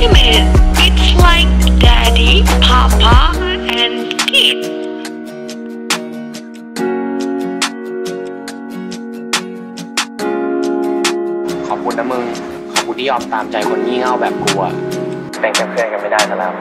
Wait a minute, it's like daddy, papa, and kid. ขอบคุณนะมึง ขอบคุณที่ยอมตามใจคนงี่เง่าแบบกูอะเป็นแค่เพื่อนกันไม่ได้ซะแล้ว